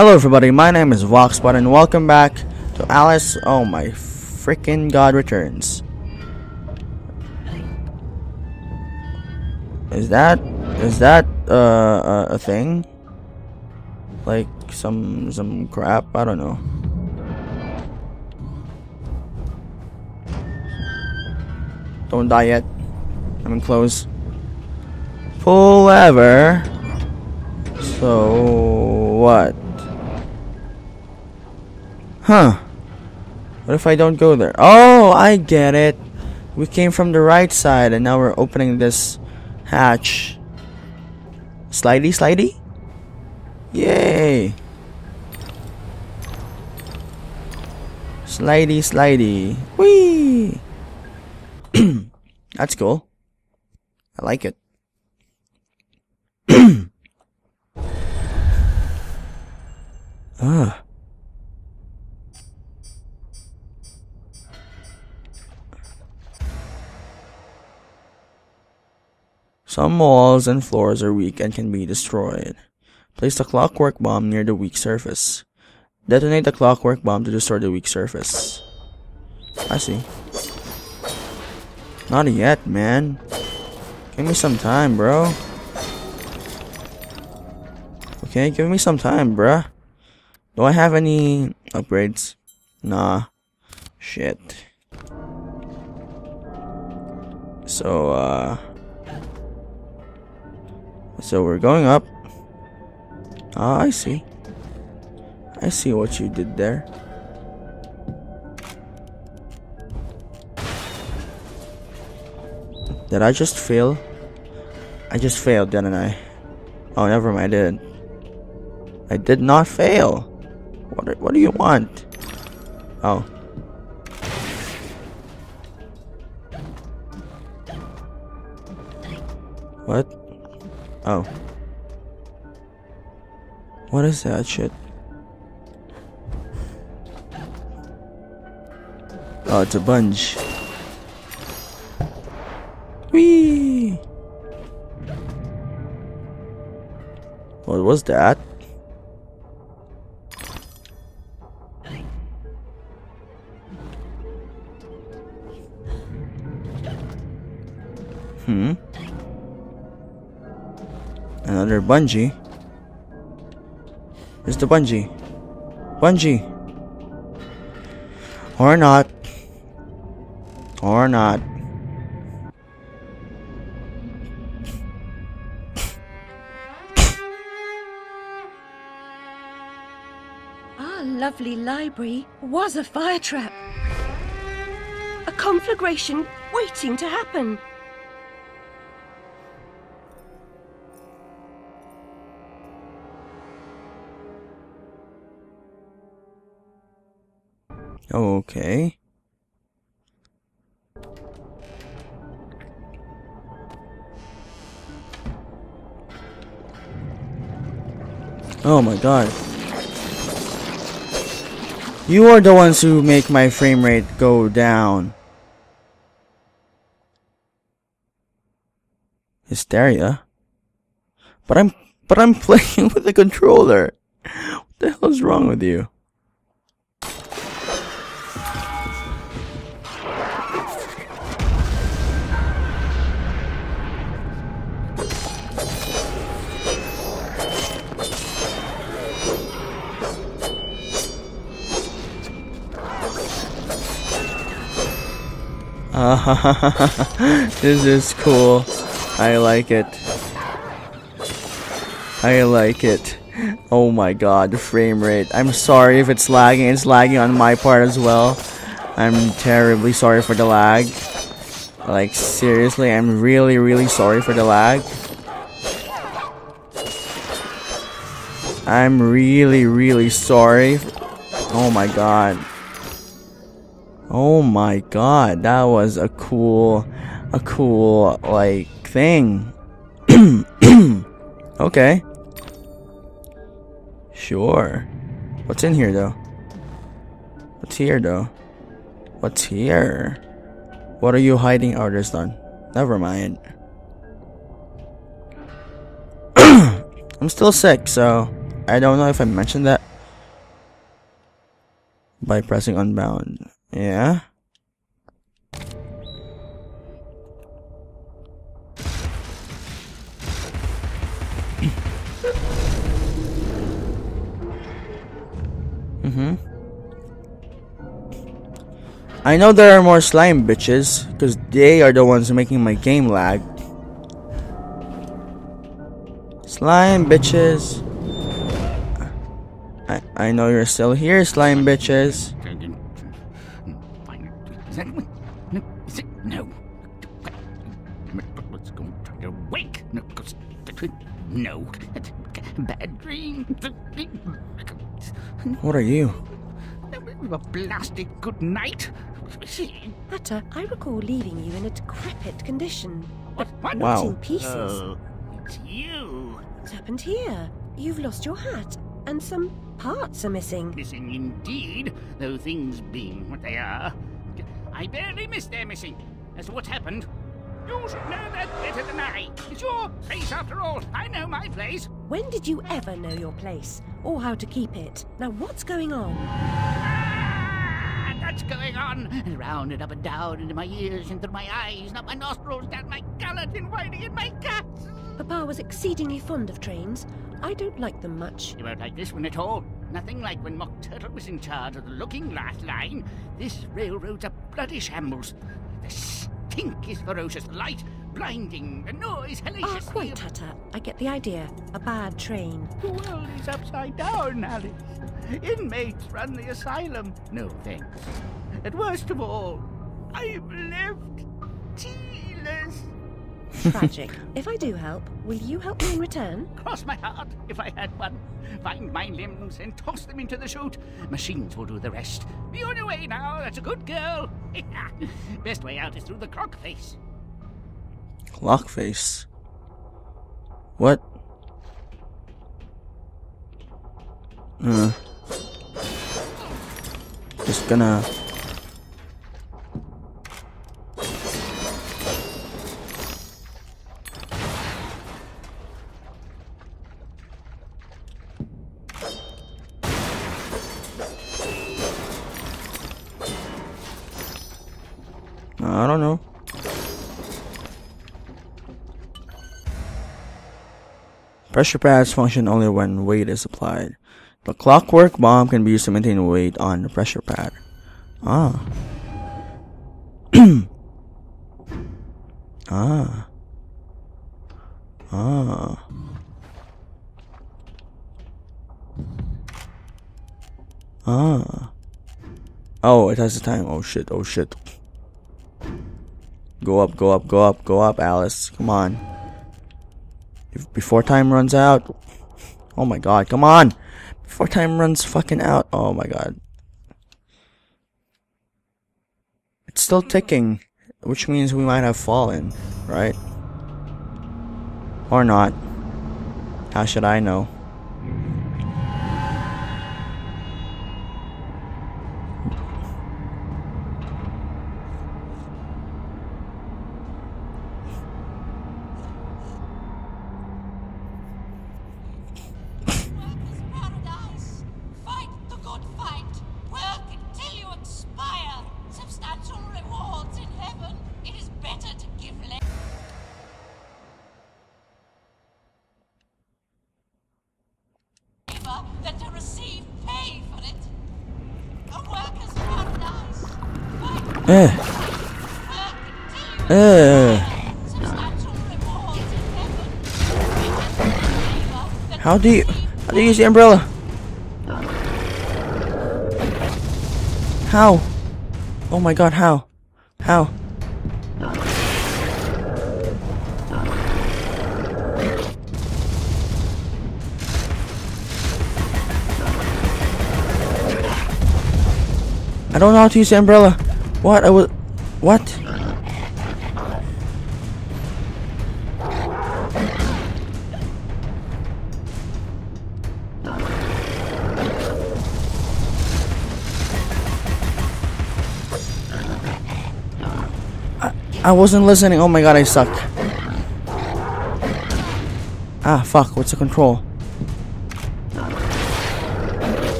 Hello everybody, my name is VoxPod and welcome back to Alice Oh My Freaking God Returns. Is that is that uh, a, a thing? Like some some crap? I don't know. Don't die yet. I'm in close. Pull lever. So what? Huh. What if I don't go there? Oh, I get it. We came from the right side and now we're opening this hatch. Slidey, slidey? Yay! Slidey, slidey. Whee! That's cool. I like it. ah. Some walls and floors are weak and can be destroyed. Place the clockwork bomb near the weak surface. Detonate the clockwork bomb to destroy the weak surface. I see. Not yet, man. Give me some time, bro. Okay, give me some time, bruh. Do I have any upgrades? Nah. Shit. So, uh... So we're going up. Ah, I see. I see what you did there. Did I just fail? I just failed, didn't I? Oh, never mind, I did. I did not fail. What, what do you want? Oh. What? Oh. What is that shit? Oh, it's a bunch. Whee! What was that? Hmm. Another bungee. Where's the bungee? Bungee. Or not. Or not. Our lovely library was a fire trap. A conflagration waiting to happen. Okay. Oh my god. You are the ones who make my frame rate go down. Hysteria? But I'm but I'm playing with the controller. What the hell is wrong with you? this is cool. I like it. I like it. Oh my god, the frame rate. I'm sorry if it's lagging. It's lagging on my part as well. I'm terribly sorry for the lag. Like, seriously, I'm really, really sorry for the lag. I'm really, really sorry. Oh my god. Oh my god, that was a cool, a cool, like, thing. okay. Sure. What's in here, though? What's here, though? What's here? What are you hiding? Oh, there's. Never mind. I'm still sick, so I don't know if I mentioned that by pressing unbound. Yeah. mm-hmm. I know there are more slime bitches, because they are the ones making my game lag. Slime bitches. I, I know you're still here, slime bitches. No. Let's go try to wake. No, no. Bad dream. What are you? A blasted good night. Hatter, I recall leaving you in a decrepit condition. What? what? Not Wow. in pieces. Oh, it's you. What's happened here? You've lost your hat, and some parts are missing. Missing indeed, though things being what they are. I barely missed their missing. As to what's happened, you should know that better than I. It's your place after all. I know my place. When did you ever know your place, or how to keep it? Now, what's going on? Ah, that's going on. And round and up and down into my ears and through my eyes, and up my nostrils, down my gullet, and whining in my guts. Papa was exceedingly fond of trains. I don't like them much. You won't like this one at all. Nothing like when Mock Turtle was in charge of the Looking Glass line. This railroad's a bloody shambles. The stink is ferocious, the light blinding, the noise Ah, hellacious. quite, Hatter. I get the idea. A bad train. The world is upside down, Alice. Inmates run the asylum. No thanks. And worst of all, I'm left tealess. Tragic. if I do help, will you help me in return? Cross my heart if I had one. Find my limbs and toss them into the chute. Machines will do the rest. Be on your way now. That's a good girl. Best way out is through the clock face. Clock face. What? Uh. Just gonna. I don't know. Pressure pads function only when weight is applied. The clockwork bomb can be used to maintain weight on the pressure pad. Ah. ah. Ah. Ah. Oh, it has a time. Oh shit, oh shit. Go up, go up, go up, go up, Alice. Come on. If, before time runs out. Oh my god, come on! Before time runs fucking out. Oh my god. It's still ticking, which means we might have fallen, right? Or not. How should I know? Than How do you how do you use the umbrella? How? Oh my god, how? How? I don't know how to use the umbrella. What? I was. What? I wasn't listening. Oh my god, I suck. Ah, fuck. What's the control?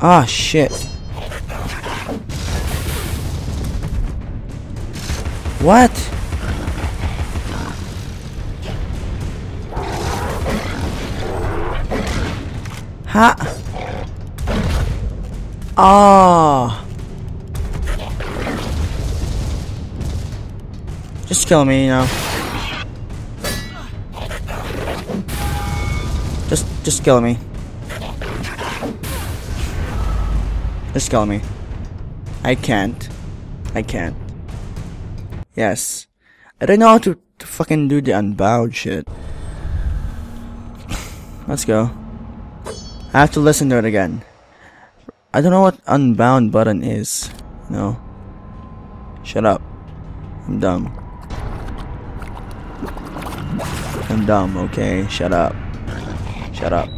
Ah, shit. What? Ha! Ah! Just kill me, you know. Just, just kill me. Just kill me. I can't. I can't. Yes. I don't know how to, to fucking do the unbound shit. Let's go. I have to listen to it again. I don't know what unbound button is. No. Shut up. I'm dumb. I'm dumb, okay? Shut up. Shut up.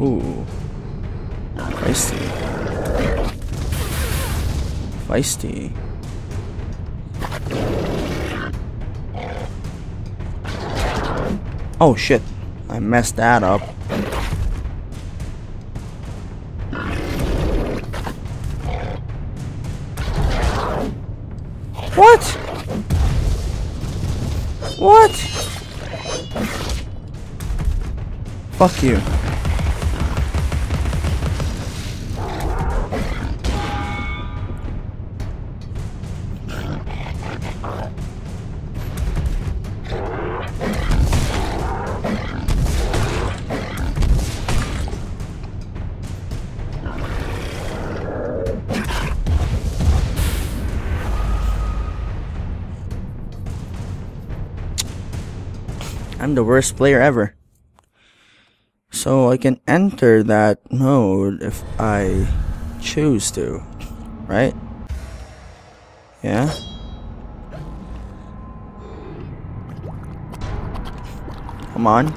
Ooh. Feisty. Feisty. Oh shit. I messed that up. What? Fuck you. The worst player ever. So I can enter that mode if I choose to, right? Yeah? Come on.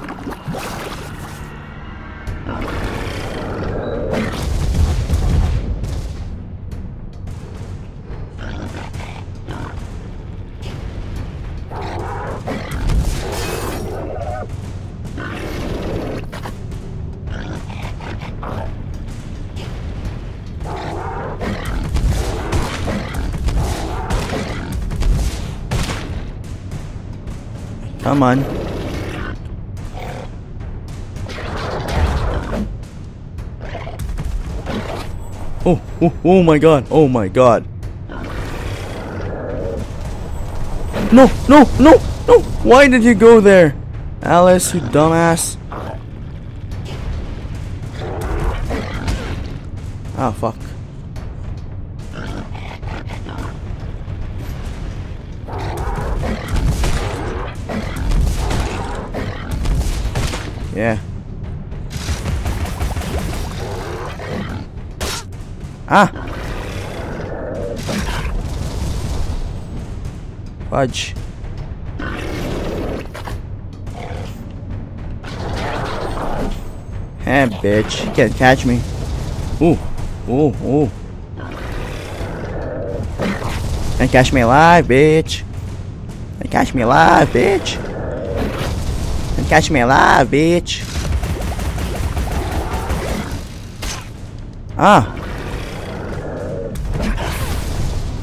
Come on. Oh, oh, oh my god, oh my god. No, no, no, no! Why did you go there? Alice, you dumbass. Ah, fuck. Yeah. Ah! Fudge. Hey, bitch. You can't catch me. Ooh. Ooh, ooh. Can't catch me alive, bitch. Can't catch me alive, bitch. Catch me alive, bitch. Ah.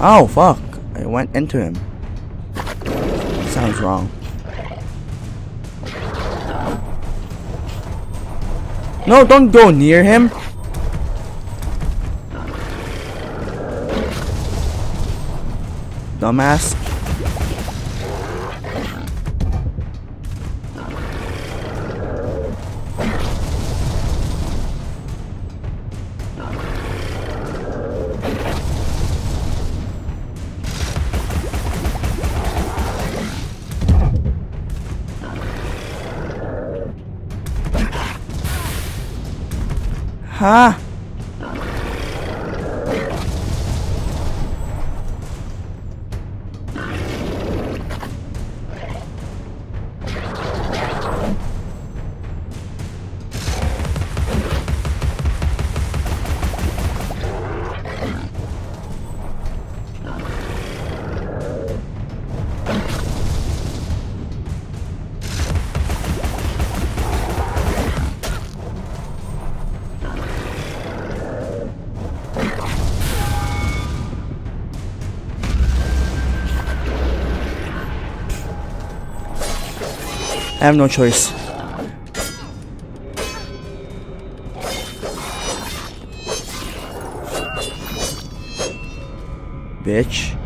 Oh, fuck. I went into him. Sounds wrong. No, don't go near him. Dumbass. Huh? I have no choice. Bitch.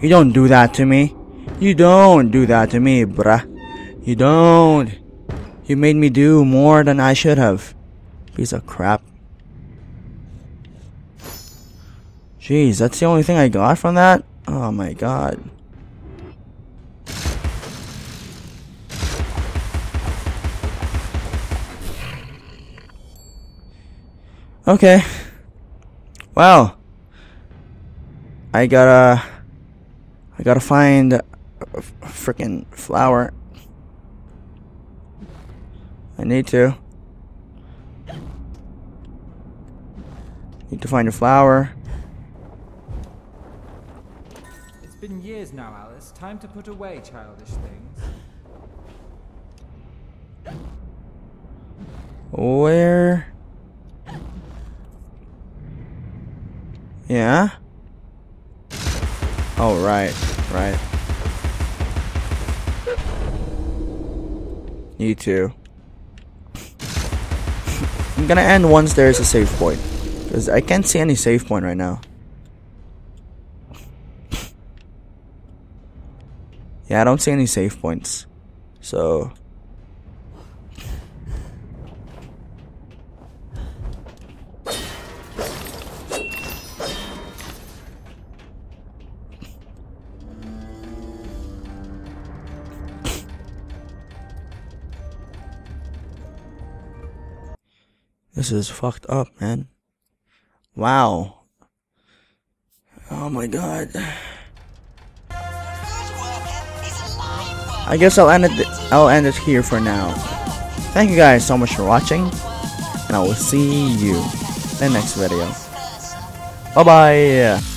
You don't do that to me. You don't do that to me, bruh. You don't. You made me do more than I should have. Piece of crap. Jeez, that's the only thing I got from that? Oh my god. Okay. Well. I gotta... I gotta find a freaking flower. I need to. Need to find a flower. It's been years now, Alice. Time to put away childish things. Where? Yeah? Oh, right, right. You too. I'm gonna end once there's a save point. Because I can't see any save point right now. Yeah, I don't see any save points. So... This is fucked up, man. Wow. Oh my god. I guess I'll end it I'll end it here for now. Thank you guys so much for watching and I will see you in the next video. Bye bye.